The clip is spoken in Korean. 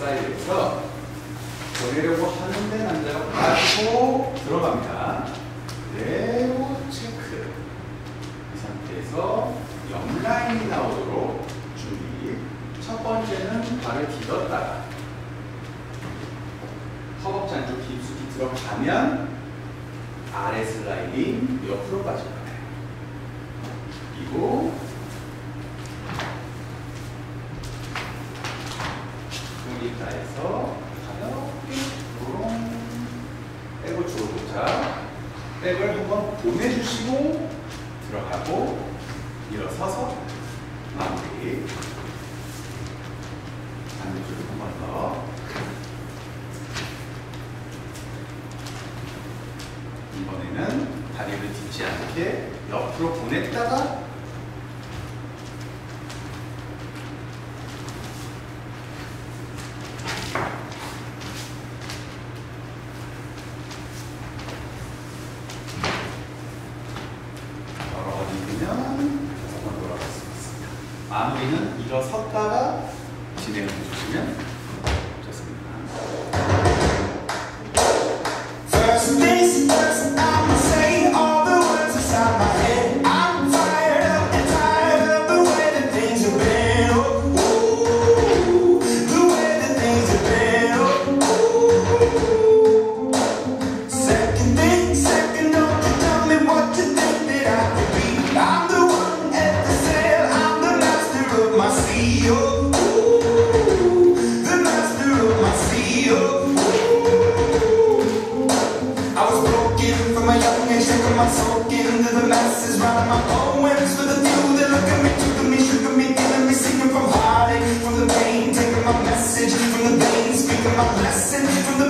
사이드에서 보내려고 하는데 남자가 빠지고 들어갑니다. 그대로 체크. 이 상태에서 옆라인이 나오도록 준비. 첫 번째는 발을 디뎠다가 허벅지 안쪽 깊숙이 들어가면 아래 슬라이딩 옆으로 거예요. 그리고 공기가에서 가볍게 부롱 백을 주어보자. 백을 한번 보내주시고 들어가고 일어서서 마무리. 반대쪽으로 한번 더. 이번에는 다리를 딛지 않게 옆으로 보냈다가 떨어지면 한번 돌아갈 수 있습니다. 마무리는 일어섰다가 진행을 해주시면 좋습니다. My soul into the masses, writing my poems for the few that look at me, took me, shook me, killing me, singing from heartache, from the pain, taking my message from the veins, speaking my blessing from the